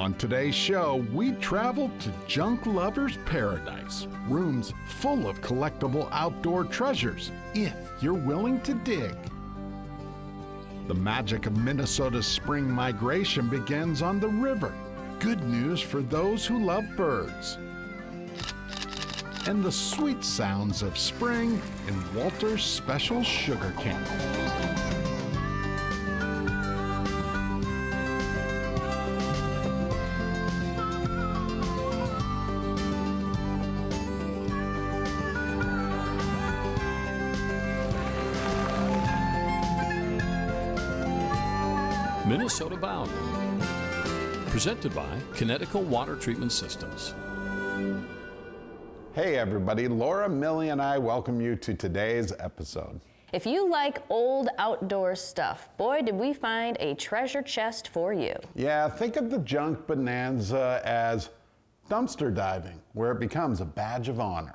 On today's show, we travel to Junk Lovers Paradise, rooms full of collectible outdoor treasures, if you're willing to dig. The magic of Minnesota's spring migration begins on the river. Good news for those who love birds. And the sweet sounds of spring in Walter's special sugar cane. Minnesota Bound. Presented by Kinetico Water Treatment Systems. Hey everybody, Laura, Millie, and I welcome you to today's episode. If you like old outdoor stuff, boy, did we find a treasure chest for you. Yeah, think of the junk bonanza as dumpster diving, where it becomes a badge of honor.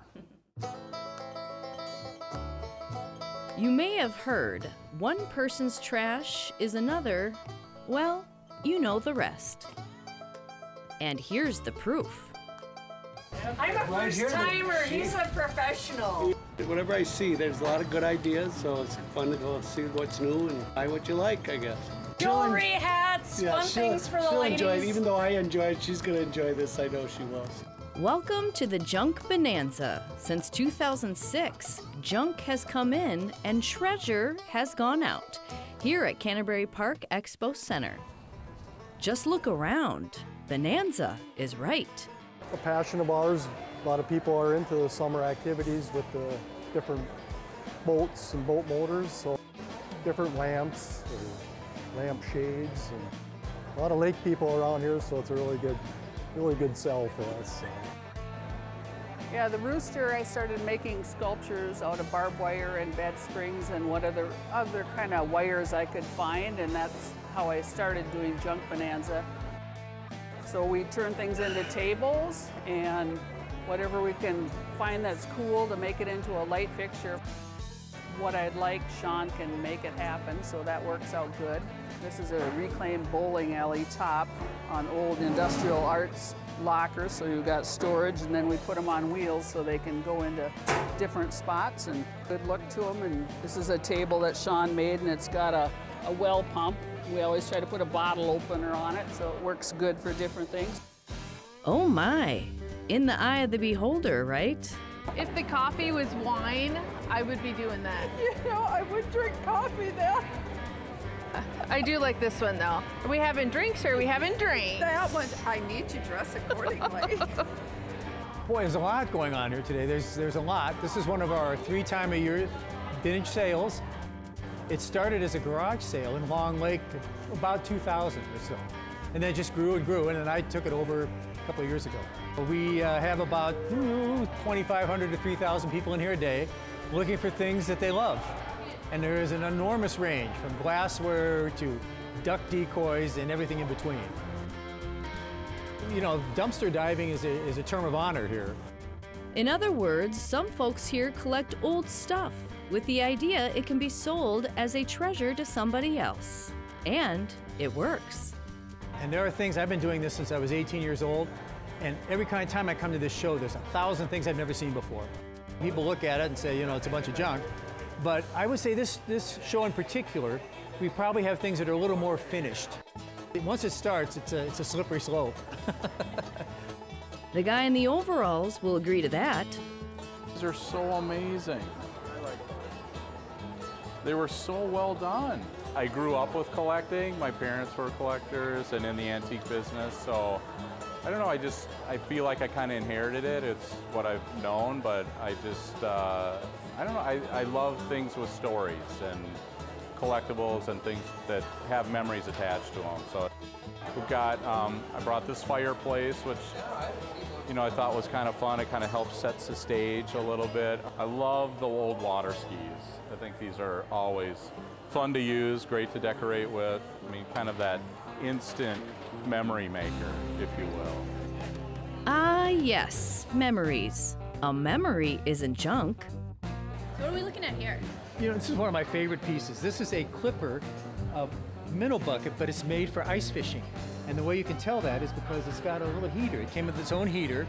You may have heard one person's trash is another, well, you know the rest. And here's the proof. I'm a first timer. He's a professional. Whatever I see, there's a lot of good ideas, so it's fun to go see what's new and buy what you like, I guess. Jewelry, hats, fun she'll- things for the she'll ladies. enjoy it. Even though I enjoy it, she's going to enjoy this. I know she will. Welcome to the Junk Bonanza. Since 2006, junk has come in and treasure has gone out here at Canterbury Park Expo Center. Just look around. Bonanza is right. a passion of ours. A lot of people are into the summer activities with the different boats and boat motors, so different lamps, lamp shades, and a lot of lake people around here, so it's a really good, really good sell for us. Yeah, the rooster, I started making sculptures out of barbed wire and bed springs and what other other kind of wires I could find, and that's how I started doing Junk Bonanza. So we turn things into tables and whatever we can find that's cool to make it into a light fixture. What I'd like, Sean can make it happen, so that works out good. This is a reclaimed bowling alley top on old industrial arts lockers, so you've got storage, and then we put them on wheels so they can go into different spots and good look to them. And this is a table that Sean made, and it's got a, a well pump. We always try to put a bottle opener on it, so it works good for different things. Oh my, in the eye of the beholder, right? If the coffee was wine, I would be doing that. You know, I would drink coffee there. I do like this one though. Are we having drinks or are we having drinks? That one, I need to dress accordingly. Boy, there's a lot going on here today. There's, there's a lot. This is one of our three time a year vintage sales. It started as a garage sale in Long Lake about 2000 or so. And then it just grew and grew, and then I took it over a couple of years ago. We uh, have about ooh, 2,500 to 3,000 people in here a day looking for things that they love. And there is an enormous range from glassware to duck decoys and everything in between. You know, dumpster diving is a, is a term of honor here. In other words, some folks here collect old stuff with the idea it can be sold as a treasure to somebody else. And it works. And there are things, I've been doing this since I was 18 years old, and every kind of time I come to this show, there's a thousand things I've never seen before. People look at it and say, you know, it's a bunch of junk. But I would say this, this show in particular, we probably have things that are a little more finished. Once it starts, it's a, it's a slippery slope. The guy in the overalls will agree to that. These are so amazing. I like They were so well done. I grew up with collecting. My parents were collectors and in the antique business, so I don't know. I just I feel like I kind of inherited it. It's what I've known, but I just uh, I don't know. I, I love things with stories and collectibles and things that have memories attached to them. So we've got um, I brought this fireplace, which you know, I thought was kind of fun. It kind of helps sets the stage a little bit. I love the old water skis. I think these are always fun to use, great to decorate with. I mean, kind of that instant memory maker, if you will. Ah, yes, memories. A memory isn't junk. What are we looking at here? You know, this is one of my favorite pieces. This is a clipper, a minnow bucket, but it's made for ice fishing. And the way you can tell that is because it's got a little heater. It came with its own heater.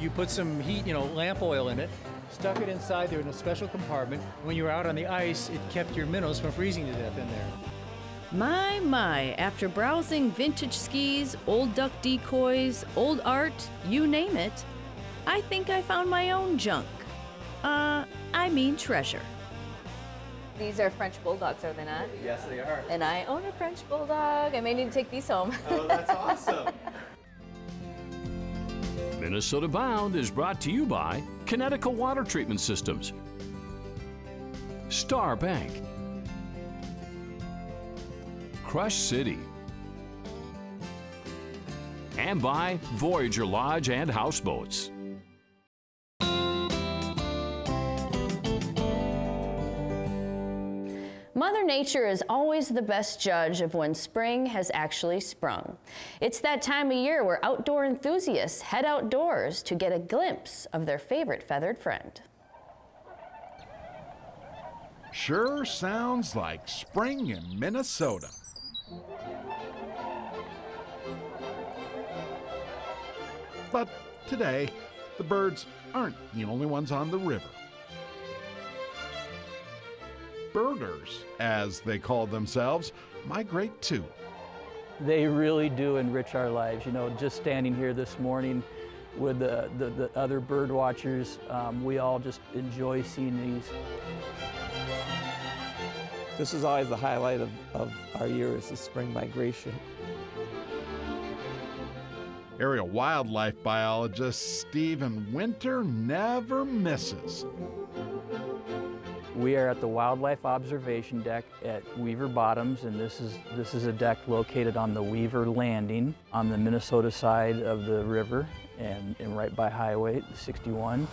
You put some heat, you know, lamp oil in it, stuck it inside there in a special compartment. When you were out on the ice, it kept your minnows from freezing to death in there. My, my, after browsing vintage skis, old duck decoys, old art, you name it, I think I found my own junk. Uh, I mean treasure. These are French bulldogs, are they not? Yes, they are. And I own a French bulldog. I may need to take these home. Oh, that's awesome. Minnesota Bound is brought to you by Kinetico Water Treatment Systems, Star Bank, Crush City, and by Voyagaire Lodge and Houseboats. Nature is always the best judge of when spring has actually sprung. It's that time of year where outdoor enthusiasts head outdoors to get a glimpse of their favorite feathered friend. Sure sounds like spring in Minnesota. But today, the birds aren't the only ones on the river. Birders, as they call themselves, migrate too. They really do enrich our lives. You know, just standing here this morning with the, the, the other bird watchers, um, we all just enjoy seeing these. This is always the highlight of, of our year is the spring migration. Area wildlife biologist Stephen Winter never misses. We are at the Wildlife Observation Deck at Weaver Bottoms, and this is, this is a deck located on the Weaver Landing on the Minnesota side of the river and, and right by Highway 61.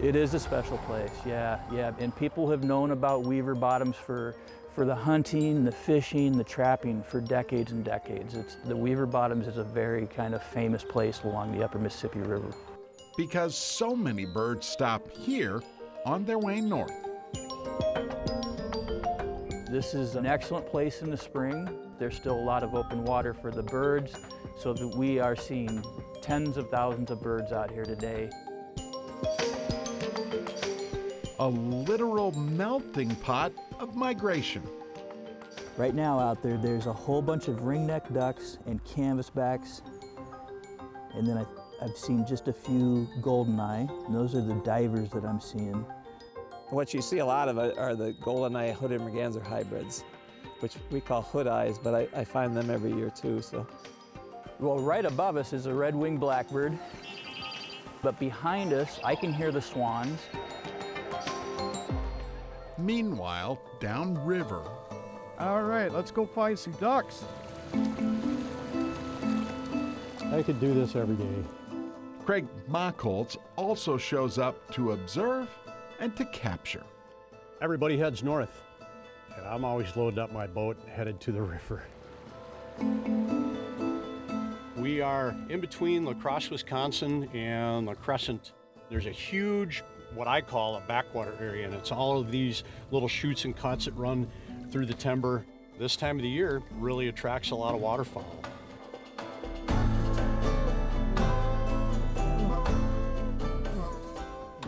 It is a special place, yeah, yeah. And people have known about Weaver Bottoms for, for the hunting, the fishing, the trapping for decades and decades. It's, the Weaver Bottoms is a very kind of famous place along the upper Mississippi River. Because so many birds stop here on their way north. This is an excellent place in the spring. There's still a lot of open water for the birds, so that we are seeing tens of thousands of birds out here today. A literal melting pot of migration. Right now out there, there's a whole bunch of ringneck ducks and canvasbacks, and then I I've seen just a few goldeneye, and those are the divers that I'm seeing. What you see a lot of are the goldeneye hooded merganser hybrids, which we call hood eyes, but I, I find them every year too. So, Well, right above us is a red-winged blackbird, but behind us, I can hear the swans. Meanwhile, downriver, All right, let's go find some ducks. I could do this every day. Craig Mockholtz also shows up to observe and to capture. Everybody heads north, and I'm always loading up my boat headed to the river. We are in between La Crosse, Wisconsin and La Crescent. There's a huge, what I call a backwater area, and it's all of these little chutes and cuts that run through the timber. This time of the year really attracts a lot of waterfowl.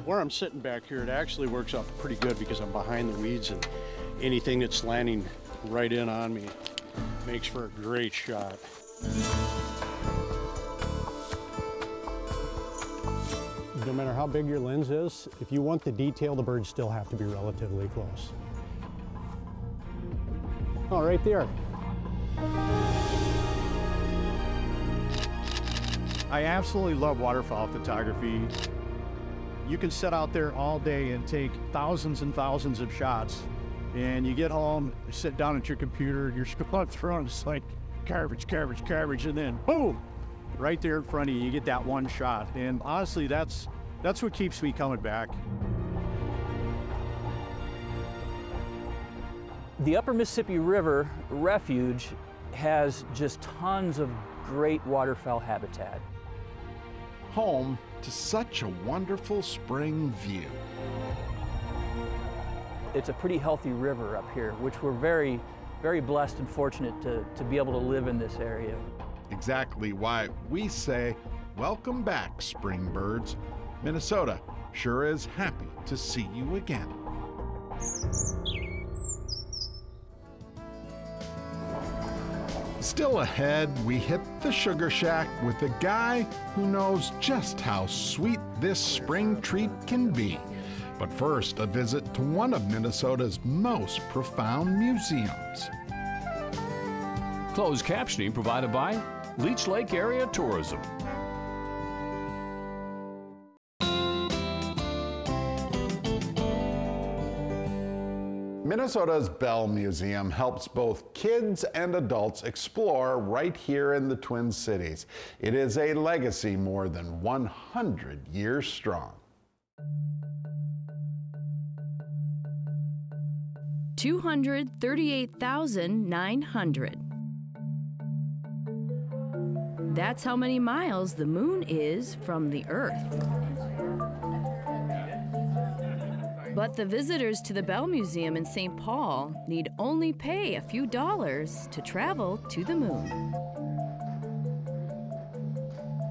Where I'm sitting back here, it actually works out pretty good because I'm behind the weeds and anything that's landing right in on me makes for a great shot. No matter how big your lens is, if you want the detail, the birds still have to be relatively close. Oh, right there. I absolutely love waterfowl photography. You can sit out there all day and take thousands and thousands of shots. And you get home, sit down at your computer, you're scrolling through and it's like garbage, garbage, garbage, and then boom, right there in front of you, you get that one shot. And honestly, that's that's what keeps me coming back. The Upper Mississippi River Refuge has just tons of great waterfowl habitat. Home to such a wonderful spring view. it's a pretty healthy river up here, which we're very, very blessed and fortunate to, to be able to live in this area. Exactly why we say, Welcome back, spring birds. Minnesota sure is happy to see you again. Still ahead, we hit the Sugar Shack with a guy who knows just how sweet this spring treat can be. But first, a visit to one of Minnesota's most profound museums. Closed captioning provided by Leech Lake Area Tourism. Minnesota's Bell Museum helps both kids and adults explore right here in the Twin Cities. It is a legacy more than 100 years strong. Two hundred thirty-eight thousand nine hundred. That's how many miles the moon is from the Earth. But the visitors to the Bell Museum in St. Paul need only pay a few dollars to travel to the moon.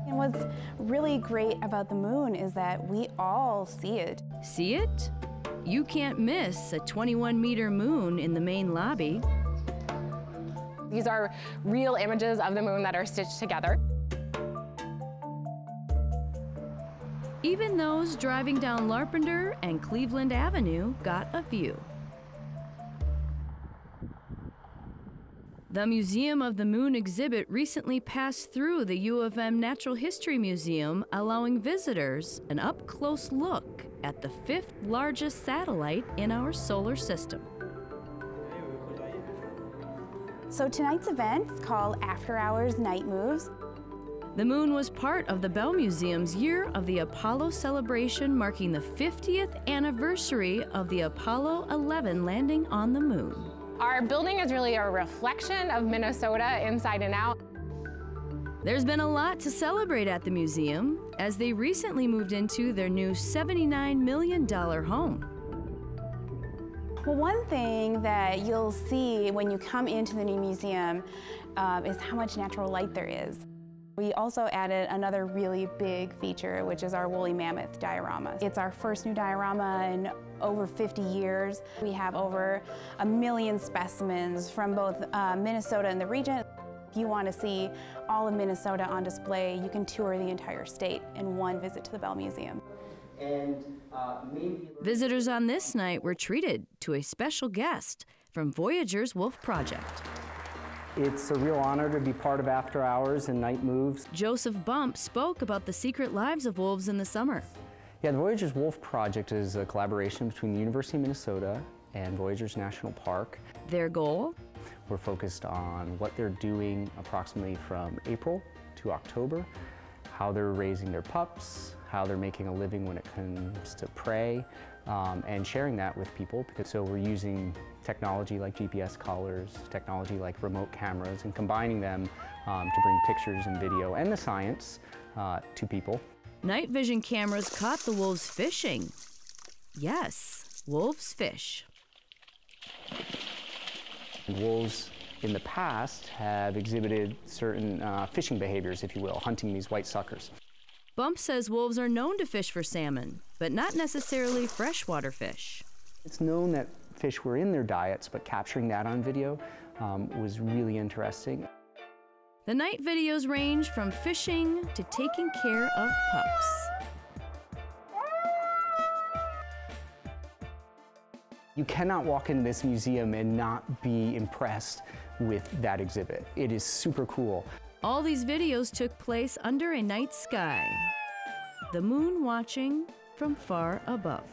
And what's really great about the moon is that we all see it. See it? You can't miss a 21 meter moon in the main lobby. These are real images of the moon that are stitched together. Even those driving down Larpenteur and Cleveland Avenue got a view. The Museum of the Moon exhibit recently passed through the U of M Natural History Museum, allowing visitors an up close look at the fifth largest satellite in our solar system. So tonight's event is called After Hours Night Moves. The moon was part of the Bell Museum's Year of the Apollo celebration, marking the 50th anniversary of the Apollo 11 landing on the moon. Our building is really a reflection of Minnesota inside and out. There's been a lot to celebrate at the museum as they recently moved into their new $79 million home. Well, one thing that you'll see when you come into the new museum uh, is how much natural light there is. We also added another really big feature, which is our woolly mammoth diorama. It's our first new diorama in over 50 years. We have over a million specimens from both uh, Minnesota and the region. If you want to see all of Minnesota on display, you can tour the entire state in one visit to the Bell Museum. And uh, Visitors on this night were treated to a special guest from Voyageurs Wolf Project. It's a real honor to be part of After Hours and Night Moves. Joseph Bump spoke about the secret lives of wolves in the summer. Yeah, the Voyageurs Wolf Project is a collaboration between the University of Minnesota and Voyageurs National Park. Their goal? We're focused on what they're doing approximately from April to October, how they're raising their pups, how they're making a living when it comes to prey, um, and sharing that with people. Because so we're using technology like GPS collars, technology like remote cameras, and combining them um, to bring pictures and video and the science uh, to people. Night vision cameras caught the wolves fishing. Yes, wolves fish. Wolves in the past have exhibited certain uh, fishing behaviors, if you will, hunting these white suckers. Bump says wolves are known to fish for salmon, but not necessarily freshwater fish. It's known that fish were in their diets, but capturing that on video um, was really interesting. The night videos range from fishing to taking care of pups. You cannot walk into this museum and not be impressed with that exhibit. It is super cool. All these videos took place under a night sky. The moon watching from far above.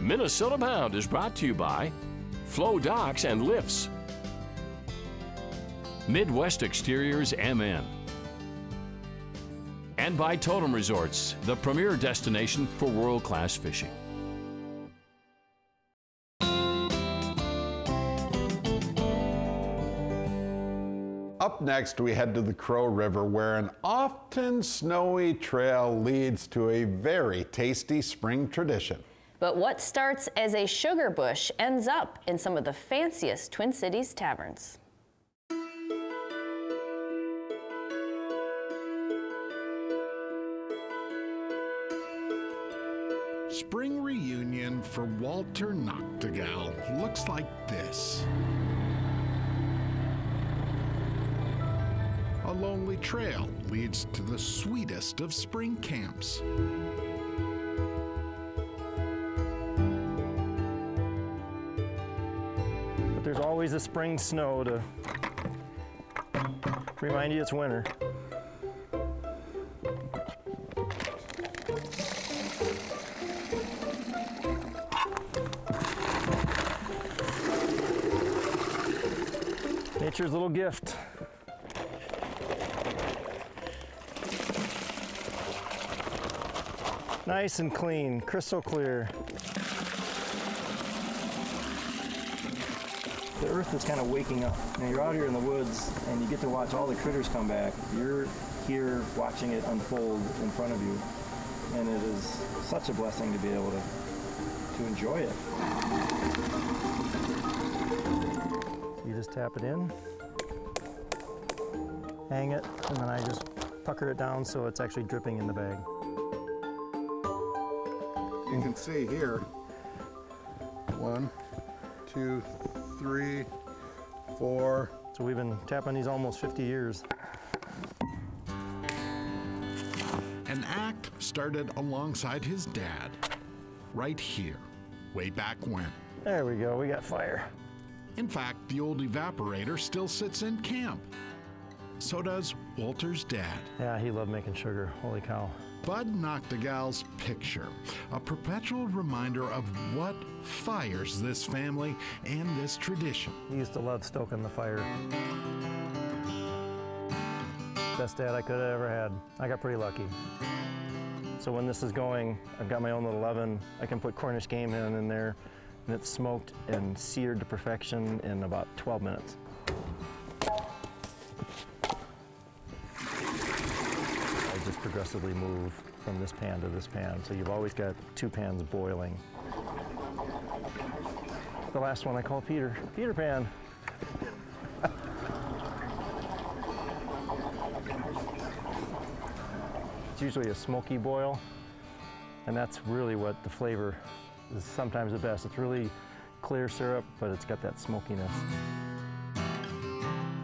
Minnesota Bound is brought to you by Floe Docks and Lifts, Midwest Exteriors MN, and by Totem Resorts, the premier destination for world class fishing. Up next, we head to the Crow River, where an often snowy trail leads to a very tasty spring tradition. But what starts as a sugar bush ends up in some of the fanciest Twin Cities taverns. Spring reunion for Walter Nachtigall looks like this. Lonely trail leads to the sweetest of spring camps. But there's always a spring snow to remind you it's winter. Nature's little gift. Nice and clean, crystal clear. The earth is kind of waking up. Now you're out here in the woods and you get to watch all the critters come back. You're here watching it unfold in front of you. And it is such a blessing to be able to, to enjoy it. You just tap it in, hang it, and then I just pucker it down so it's actually dripping in the bag. You can see here, one, two, three, four. So we've been tapping these almost 50 years. An act started alongside his dad, right here, way back when. There we go, we got fire. In fact, the old evaporator still sits in camp. So does Walter's dad. Yeah, he loved making sugar, holy cow. Bud Nachtigall's picture, a perpetual reminder of what fires this family and this tradition. He used to love stoking the fire. Best dad I could have ever had. I got pretty lucky. So when this is going, I've got my own little oven. I can put Cornish game hen in there, and it's smoked and seared to perfection in about 12 minutes. Progressively move from this pan to this pan, so you've always got two pans boiling. The last one I call Peter. Peter Pan. It's usually a smoky boil, and that's really what the flavor is sometimes the best. It's really clear syrup, but it's got that smokiness.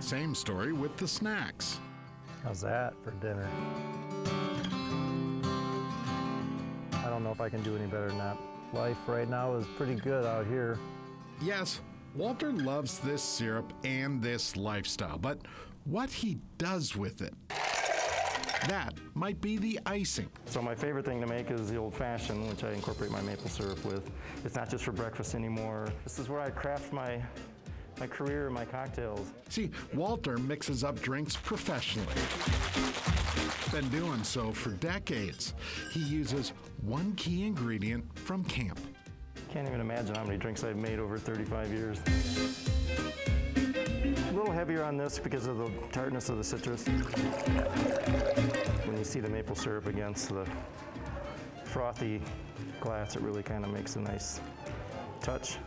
Same story with the snacks. How's that for dinner? I don't know if I can do any better than that. Life right now is pretty good out here. Yes, Walter loves this syrup and this lifestyle, but what he does with it, that might be the icing. So my favorite thing to make is the old fashioned, which I incorporate my maple syrup with. It's not just for breakfast anymore. This is where I craft my my career and my cocktails. See, Walter mixes up drinks professionally. Been doing so for decades. He uses one key ingredient from camp. Can't even imagine how many drinks I've made over 35 years. A little heavier on this because of the tartness of the citrus. When you see the maple syrup against the frothy glass, it really kind of makes a nice touch.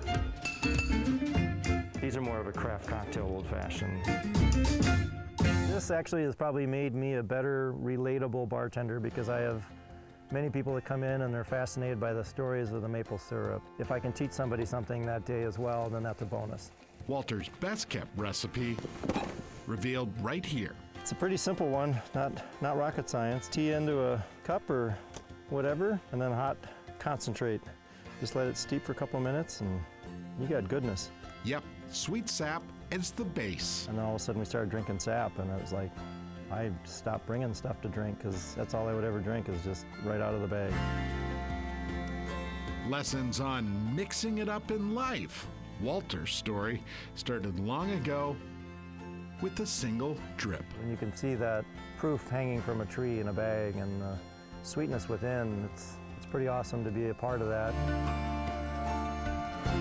These are more of a craft cocktail old fashioned. This actually has probably made me a better relatable bartender because I have many people that come in and they're fascinated by the stories of the maple syrup. If I can teach somebody something that day as well, then that's a bonus. Walter's best kept recipe revealed right here. It's a pretty simple one, not, not rocket science. Tea into a cup or whatever, and then hot concentrate. Just let it steep for a couple of minutes and you got goodness. Yep, sweet sap is the base. And then all of a sudden we started drinking sap and it was like, I stopped bringing stuff to drink because that's all I would ever drink is just right out of the bag. Lessons on mixing it up in life. Walter's story started long ago with a single drip. And you can see that proof hanging from a tree in a bag and the sweetness within, it's, it's pretty awesome to be a part of that.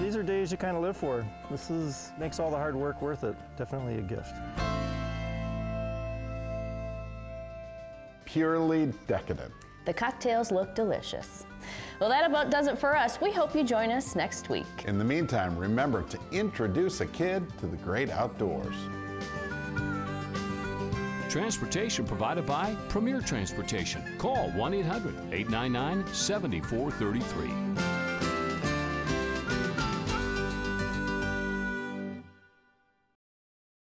These are days you kind of live for. This is makes all the hard work worth it. Definitely a gift. purely decadent. The cocktails look delicious. Well, that about does it for us. We hope you join us next week. In the meantime, remember to introduce a kid to the great outdoors. Transportation provided by Premier Transportation. Call 1 800 899 7433.